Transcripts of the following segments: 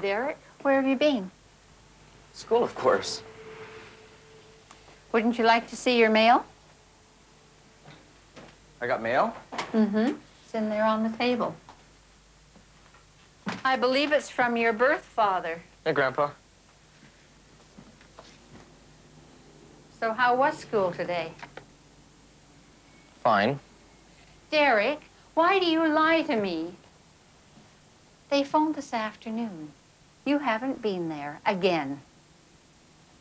Hello, Derek. Where have you been? School, of course. Wouldn't you like to see your mail? I got mail? Mm-hmm. It's in there on the table. I believe it's from your birth father. Hey, Grandpa. So how was school today? Fine. Derek, why do you lie to me? They phoned this afternoon. You haven't been there again.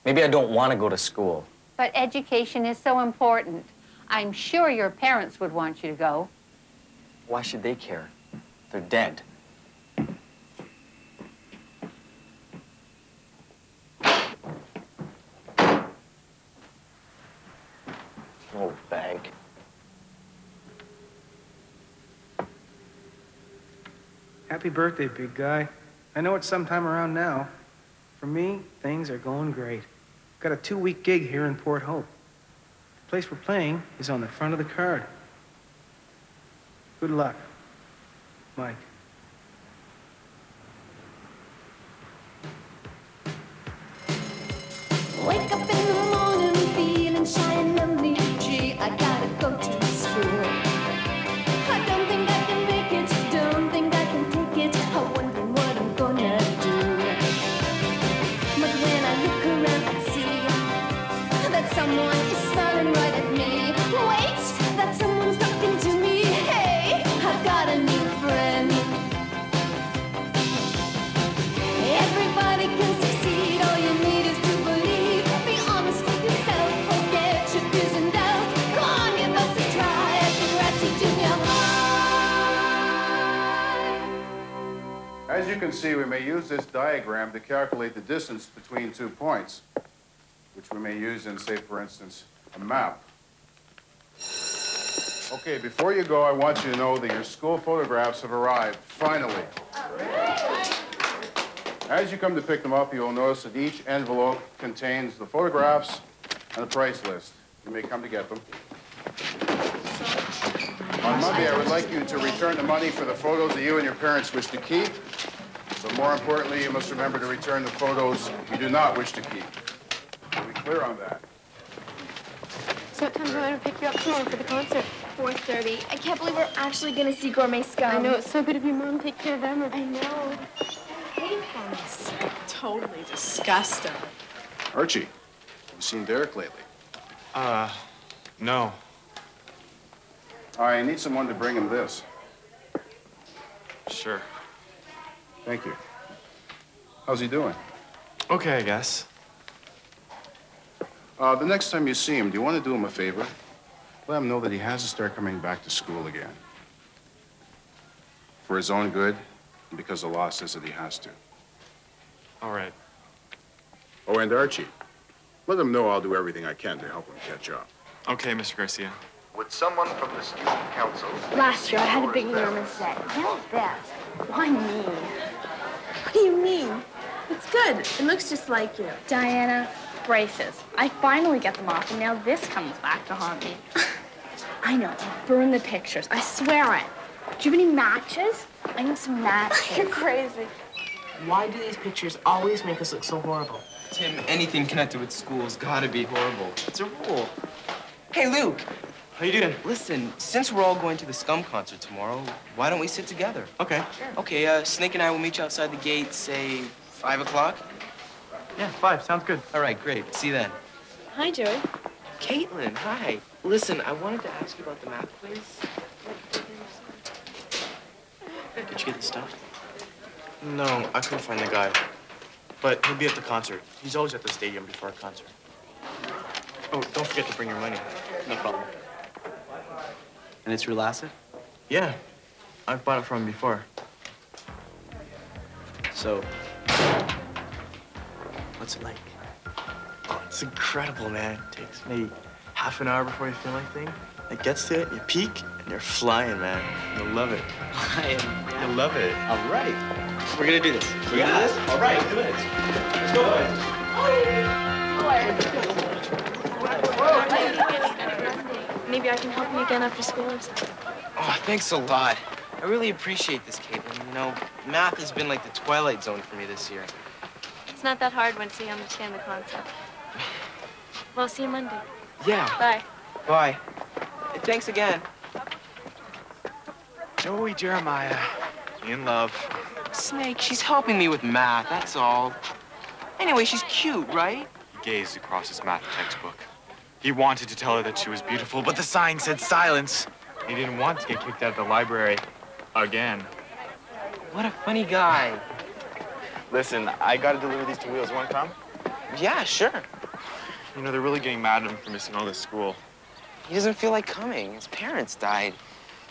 Maybe I don't want to go to school. But education is so important. I'm sure your parents would want you to go. Why should they care? They're dead. Oh, bank. Happy birthday, big guy. I know it's sometime around now. For me, things are going great. Got a two-week gig here in Port Hope. The place we're playing is on the front of the card. Good luck, Mike. As you can see, we may use this diagram to calculate the distance between two points, which we may use in, say, for instance, a map. Okay, before you go, I want you to know that your school photographs have arrived, finally. As you come to pick them up, you will notice that each envelope contains the photographs and the price list. You may come to get them. On Monday, I would like you to return the money for the photos that you and your parents wish to keep. But more importantly, you must remember to return the photos you do not wish to keep. Are we clear on that? So what time do you want to pick you up tomorrow for the concert? 4.30. I can't believe we're actually going to see Gourmet Scum. I know, it's so good of you, Mom. Take care of them. I know. Totally disgusting. Archie, have you seen Derek lately? Uh, no. All right, I need someone to bring him this. Sure. Thank you. How's he doing? Okay, I guess. Uh, the next time you see him, do you want to do him a favor? Let him know that he has to start coming back to school again. For his own good, and because the law says that he has to. All right. Oh, and Archie, let him know I'll do everything I can to help him catch up. Okay, Mr. Garcia. Would someone from the student council? Last year, I had a big enormous set. How's that? Why me? What do you mean? It's good. It looks just like you. Diana, braces. I finally get them off, and now this comes back to haunt me. I know. I'll burn the pictures. I swear it. Do you have any matches? I need some matches. You're crazy. Why do these pictures always make us look so horrible? Tim, anything connected with school's gotta be horrible. It's a rule. Hey, Luke. How you doing? Listen, since we're all going to the Scum concert tomorrow, why don't we sit together? Okay. Sure. Okay, uh, Snake and I will meet you outside the gate, say, 5 o'clock? Yeah, five. Sounds good. All right, great. See you then. Hi, Joey. Caitlin, hi. Listen, I wanted to ask you about the math place. Did you get the stuff? No, I couldn't find the guy. But he'll be at the concert. He's always at the stadium before a concert. Oh, don't forget to bring your money. No problem. And it's real acid? Yeah. I've bought it from him before. So, what's it like? Oh, it's incredible, man. It takes maybe half an hour before you feel anything. It gets to it, you peek, and you're flying, man. You'll love it. I am. You'll love it. All right. We're gonna do this. We're gonna do this? All right, do it. Let's go, Maybe I can help you again after school or something. Oh, thanks a lot. I really appreciate this, Caitlin. You know, math has been like the twilight zone for me this year. It's not that hard once you understand the concept. Well, see you Monday. Yeah. Bye. Bye. Hey, thanks again. Joey Jeremiah. In love. Snake, she's helping me with math, that's all. Anyway, she's cute, right? He gazed across his math textbook. He wanted to tell her that she was beautiful, but the sign said silence. He didn't want to get kicked out of the library. Again. What a funny guy. Listen, I gotta deliver these to Wheels. Wanna come? Yeah, sure. You know, they're really getting mad at him for missing all this school. He doesn't feel like coming. His parents died.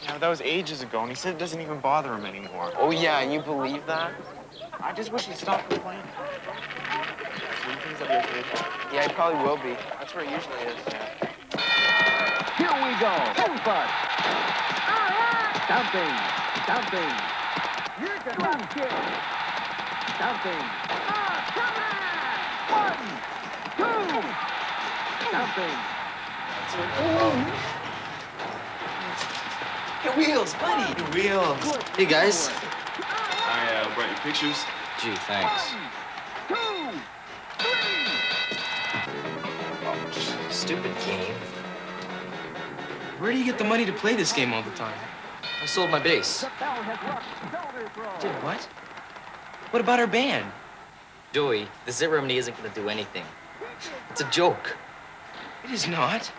Yeah, that was ages ago, and he said it doesn't even bother him anymore. Oh, yeah, and you believe that? I just wish he'd stop complaining. So you think that'll be okay? Yeah, he probably will be. That's where he usually is. Here we go. Headbutt. Dumping. Dumping. Here's the drop kick. Dumping. One. Two. Dumping. Hey, Wheels, buddy. Wheels. Hey, guys. I uh, brought you pictures. Gee, thanks. Two. Stupid game. Where do you get the money to play this game all the time? I sold my base. The bell has rung. Shoulder throw. Did what? What about our band? Joey, the Zit Remedy isn't gonna do anything. It's a joke. It is not.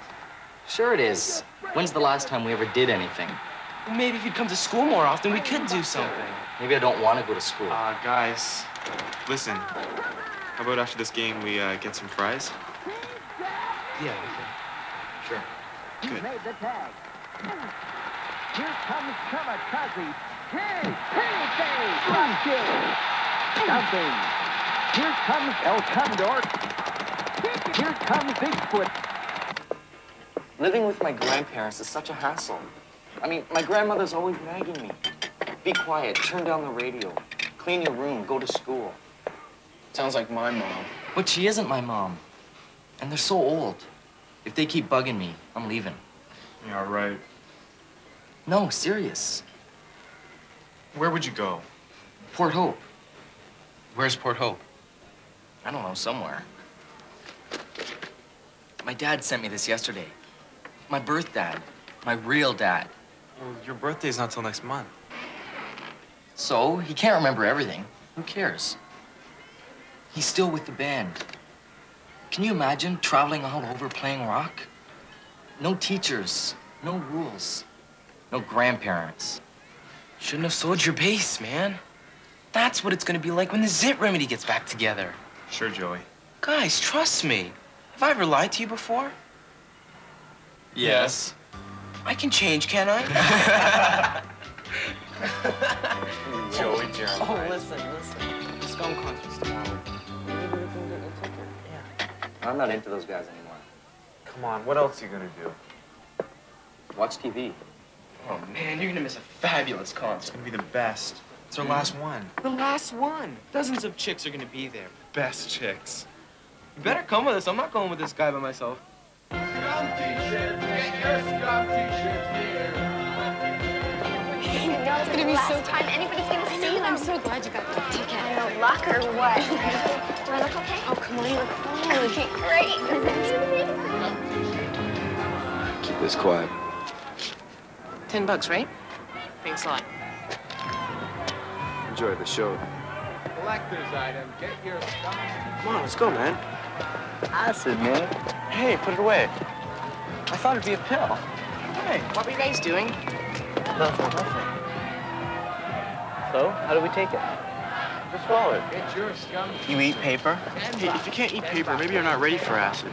Sure it is. When's the last time we ever did anything? Well, maybe if you'd come to school more often, we could do something. Maybe I don't want to go to school. Uh, guys, listen. How about after this game we uh, get some fries? Yeah, Sure. He Good. made the tag. Here comes Kamikaze. Hey, hey, hey, drop kick. Dumping. Here comes El Condor. Here comes Bigfoot. Living with my grandparents is such a hassle. I mean, my grandmother's always nagging me. Be quiet, turn down the radio, clean your room, go to school. Sounds like my mom. But she isn't my mom. And they're so old. If they keep bugging me, I'm leaving. Yeah, right. No, serious. Where would you go? Port Hope. Where's Port Hope? I don't know, somewhere. My dad sent me this yesterday. My birth dad. My real dad. Well, your birthday's not till next month. So, he can't remember everything. Who cares? He's still with the band. Can you imagine traveling all over playing rock? No teachers, no rules, no grandparents. Shouldn't have sold your bass, man. That's what it's gonna be like when the Zit Remedy gets back together. Sure, Joey. Guys, trust me. Have I ever lied to you before? Yes. I can change, can I? Joey Oh, Jeremiah. listen, listen. Scum concerts tomorrow. Maybe we can get a ticket. Yeah. I'm not into those guys anymore. Come on, what else are you gonna do? Watch TV. Oh man, you're gonna miss a fabulous concert. It's gonna be the best. It's our last one. The last one. Dozens of chicks are gonna be there. Best chicks. You better come with us. I'm not going with this guy by myself. It's gonna be so time anybody's gonna see them. I'm so glad you got that ticket. I know, luck or what? Do I look okay? Oh, come on, you look fine. You look great. Keep this quiet. Ten bucks, right? Thanks a lot. Enjoy the show. Collector's item. Get your stuff. Come on, let's go, man. Acid, man. Hey, put it away. I thought it'd be a pill. Hey. What were you guys doing? Nothing, nothing. So, how do we take it? Just swallow it. Get your scum. You eat paper? Hey, if you can't eat paper, maybe you're not ready for acid.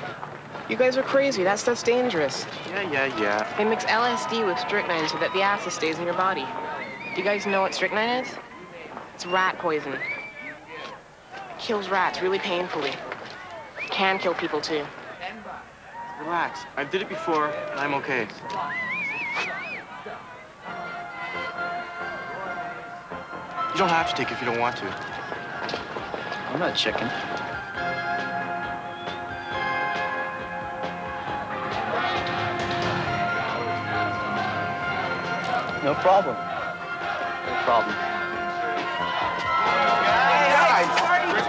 You guys are crazy. That stuff's dangerous. Yeah, yeah, yeah. They mix LSD with strychnine so that the acid stays in your body. Do you guys know what strychnine is? It's rat poison. It kills rats really painfully. It can kill people too. Relax. I did it before, and I'm okay. You don't have to take it if you don't want to. I'm not chicken. No problem. No problem.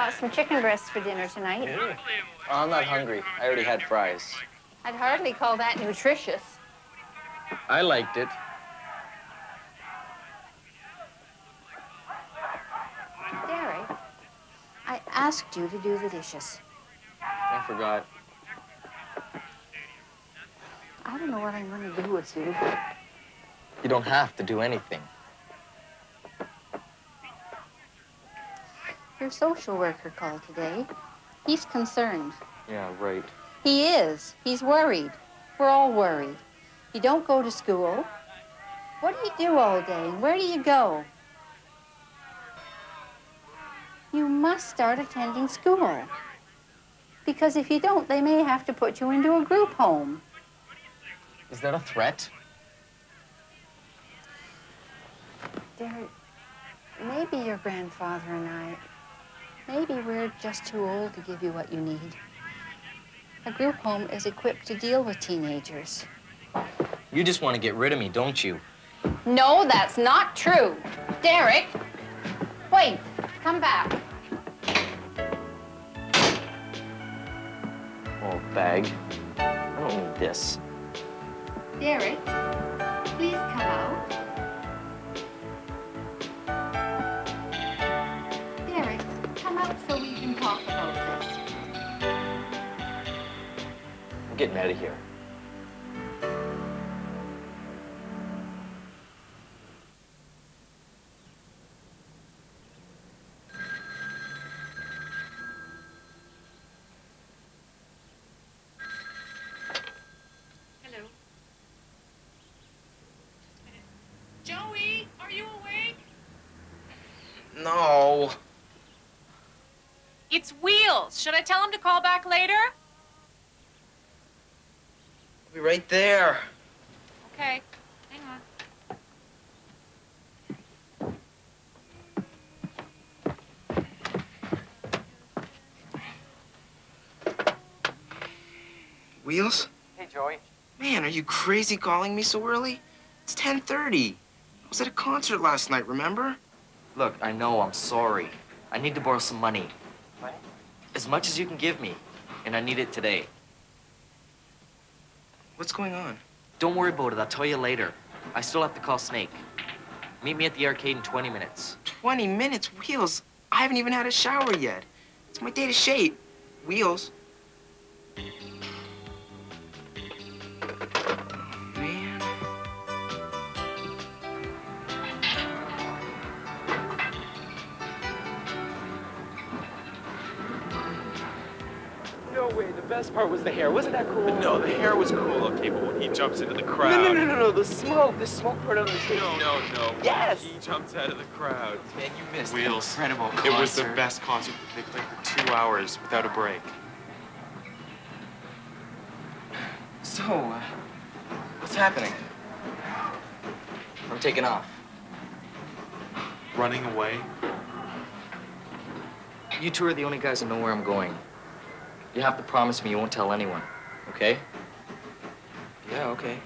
about some chicken breasts for dinner tonight? Oh, I'm not hungry. I already had fries. I'd hardly call that nutritious. I liked it. Derek, I asked you to do the dishes. I forgot. I don't know what I'm going to do with you. You don't have to do anything. Your social worker called today. He's concerned. Yeah, right. He is. He's worried. We're all worried. You don't go to school. What do you do all day? And where do you go? You must start attending school. Because if you don't, they may have to put you into a group home. Is that a threat? Derek, maybe your grandfather and I, maybe we're just too old to give you what you need. A group home is equipped to deal with teenagers. You just want to get rid of me, don't you? No, that's not true. Derek, wait, come back. Oh, bag. I don't need this. Derek, please come out. So we can talk about this. I'm getting out of here. Should I tell him to call back later? I'll be right there. Okay. Hang on. Wheels? Hey, Joey. Man, are you crazy calling me so early? It's 10.30. I was at a concert last night, remember? Look, I know, I'm sorry. I need to borrow some money. As much as you can give me, and I need it today. What's going on? Don't worry about it, I'll tell you later. I still have to call Snake. Meet me at the arcade in 20 minutes. 20 minutes? Wheels, I haven't even had a shower yet. It's my day to shape. Wheels. Best part was the hair. Wasn't that cool? No, the hair was cool, okay, but when he jumps into the crowd. No, no, no, no, no, the smoke, the smoke part on the stage. No, no, no. Yes! He jumps out of the crowd. Man, you missed Wheels. an incredible concert. It was the best concert. They played for two hours without a break. So, uh, what's happening? I'm taking off. Running away? You two are the only guys that know where I'm going. You have to promise me you won't tell anyone, okay? Yeah, okay.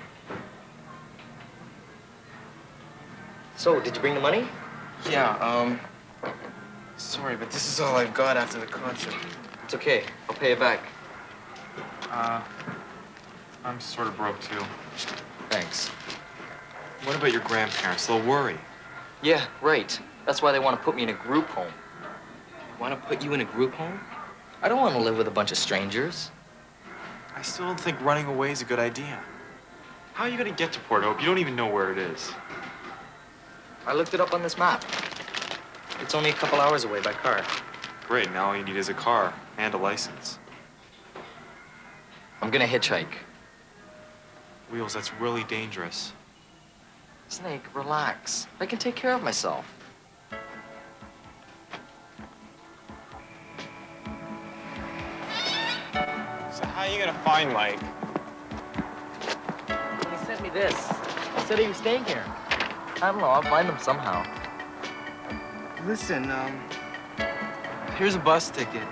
So, did you bring the money? Yeah, um, sorry, but this is all I've got after the concert. It's okay. I'll pay it back. Uh, I'm sort of broke too. Thanks. What about your grandparents? They'll worry. Yeah, right. That's why they want to put me in a group home. Want to put you in a group home? I don't want to live with a bunch of strangers. I still don't think running away is a good idea. How are you gonna get to Port Hope? You don't even know where it is. I looked it up on this map. It's only a couple hours away by car. Great, now all you need is a car and a license. I'm gonna hitchhike. Wheels, that's really dangerous. Snake, relax. I can take care of myself. You gonna find Mike? He sent me this. He said he was staying here. I don't know. I'll find him somehow. Listen, um, here's a bus ticket.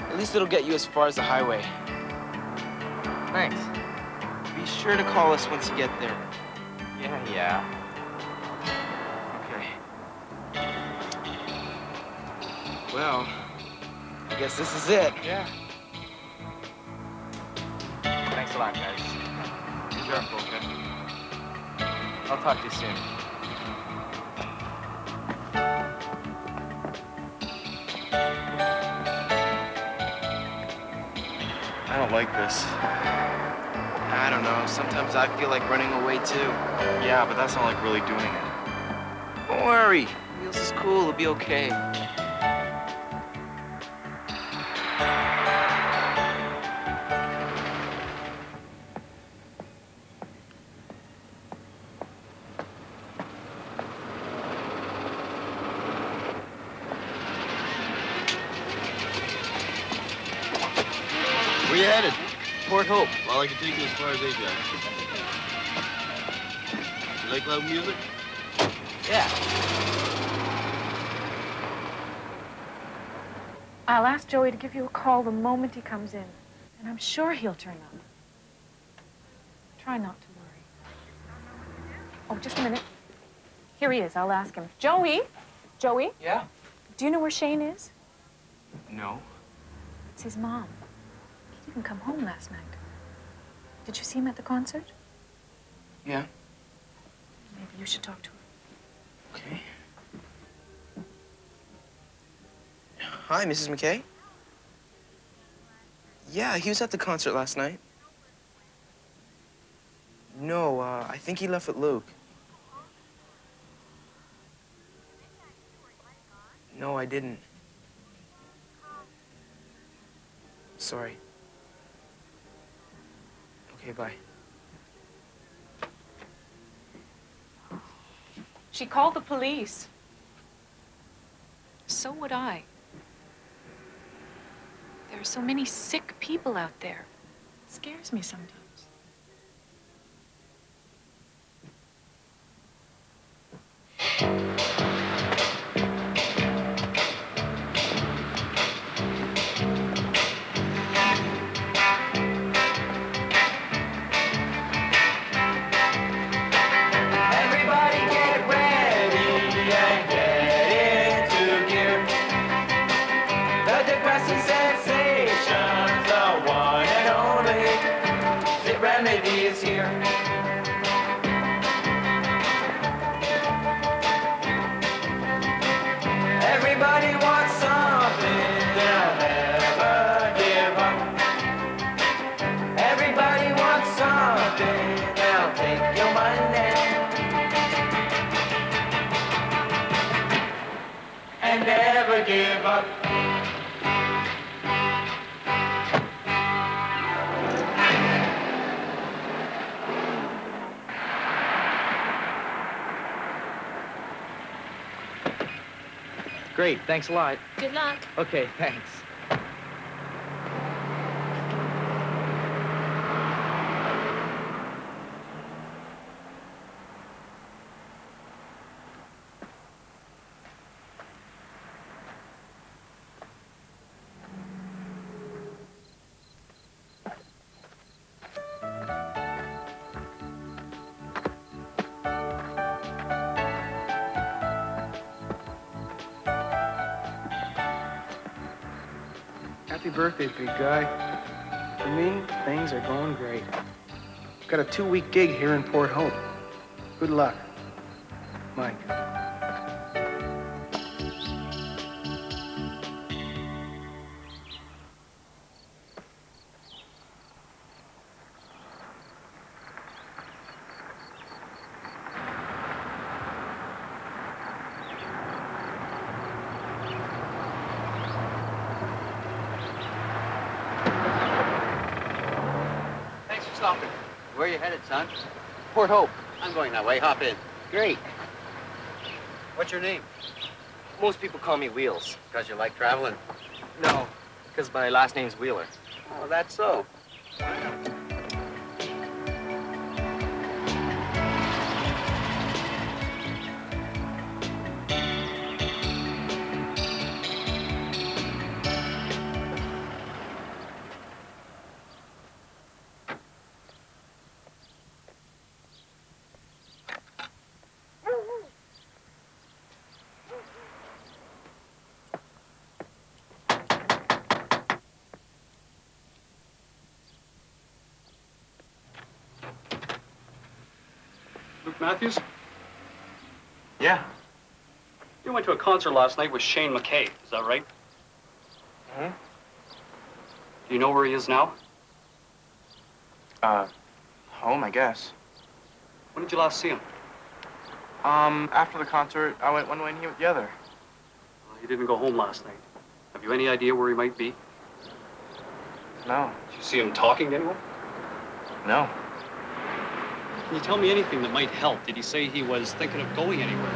At least it'll get you as far as the highway. Thanks. Be sure to call us once you get there. Yeah, yeah. Okay. Well, I guess this is it. Yeah. Thanks a lot, guys. Be careful, okay? I'll talk to you soon. I don't like this. I don't know. Sometimes I feel like running away too. Yeah, but that's not like really doing it. Don't worry. Wheels is cool. It'll be okay. Hope. Well, I can take you as far as Ajax. You like loud music? Yeah. I'll ask Joey to give you a call the moment he comes in. And I'm sure he'll turn up. Try not to worry. Oh, just a minute. Here he is. I'll ask him. Joey? Joey? Yeah? Do you know where Shane is? No. It's his mom. Didn't come home last night. Did you see him at the concert? Yeah. Maybe you should talk to him. Okay. Hi, Mrs. McKay. Yeah, he was at the concert last night. No, uh, I think he left with Luke. No, I didn't. Sorry. Okay, bye. She called the police. So would I. There are so many sick people out there. It scares me sometimes. Great. Thanks a lot. Good luck. Okay, thanks. Happy birthday, big guy. For me, things are going great. Got a two-week gig here in Port Hope. Good luck. Mike. Great. What's your name? Most people call me Wheels. Because you like traveling. No, because my last name's Wheeler. Oh, that's so. Yeah. You went to a concert last night with Shane McKay, is that right? Mm hmm Do you know where he is now? Uh, home, I guess. When did you last see him? Um, after the concert, I went one way and he went the other. Well, he didn't go home last night. Have you any idea where he might be? No. Did you see him talking to anyone? No. Can you tell me anything that might help? Did he say he was thinking of going anywhere?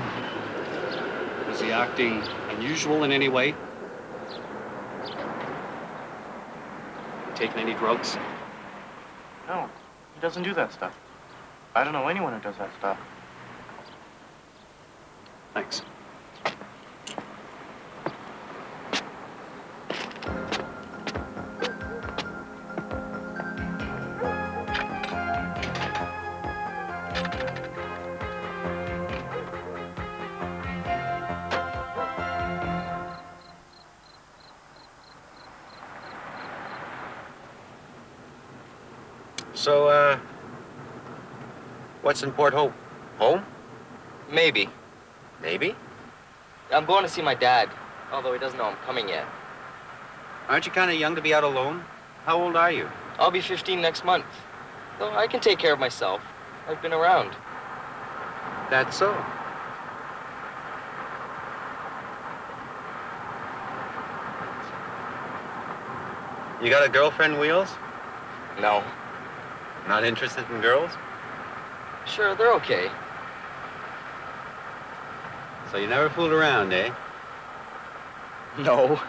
Was he acting unusual in any way? Taking any drugs? No. He doesn't do that stuff. I don't know anyone who does that stuff. Thanks. So, uh, what's in Port Hope? Home? Maybe. Maybe. I'm going to see my dad, although he doesn't know I'm coming yet. Aren't you kind of young to be out alone? How old are you? I'll be 15 next month. Though I can take care of myself. I've been around. That's so. You got a girlfriend, Wheels? No. Not interested in girls? Sure, they're okay. So you never fooled around, eh? No.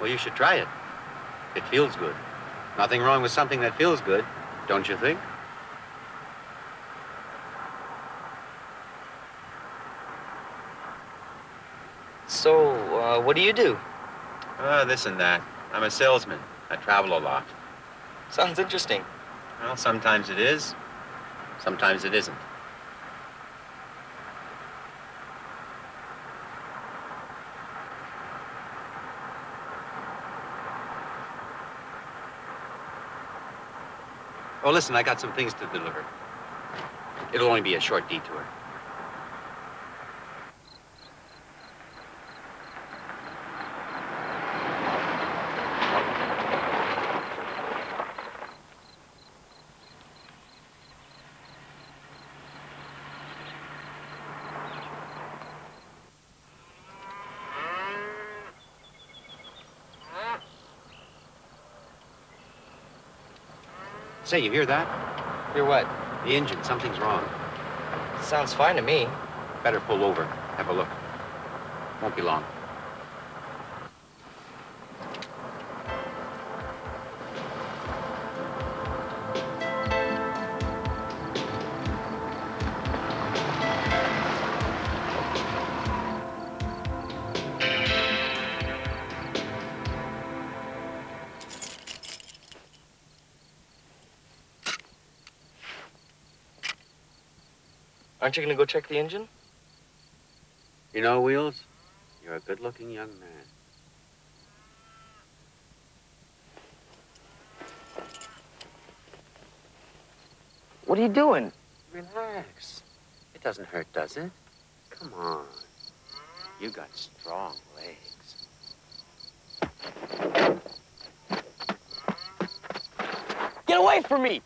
Well, you should try it. It feels good. Nothing wrong with something that feels good, don't you think? So, uh, what do you do? Uh, this and that. I'm a salesman. I travel a lot. Sounds interesting. Well, sometimes it is. Sometimes it isn't. Oh, listen, I got some things to deliver. It'll only be a short detour. Say, you hear that? Hear what? The engine. Something's wrong. Sounds fine to me. Better pull over. Have a look. Won't be long. Aren't you going to go check the engine? You know, Wheels, you're a good-looking young man. What are you doing? Relax. It doesn't hurt, does it? Come on. You got strong legs. Get away from me!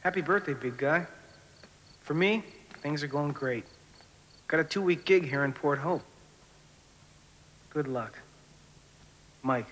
Happy birthday, big guy. For me, things are going great. Got a two-week gig here in Port Hope. Good luck. Mike.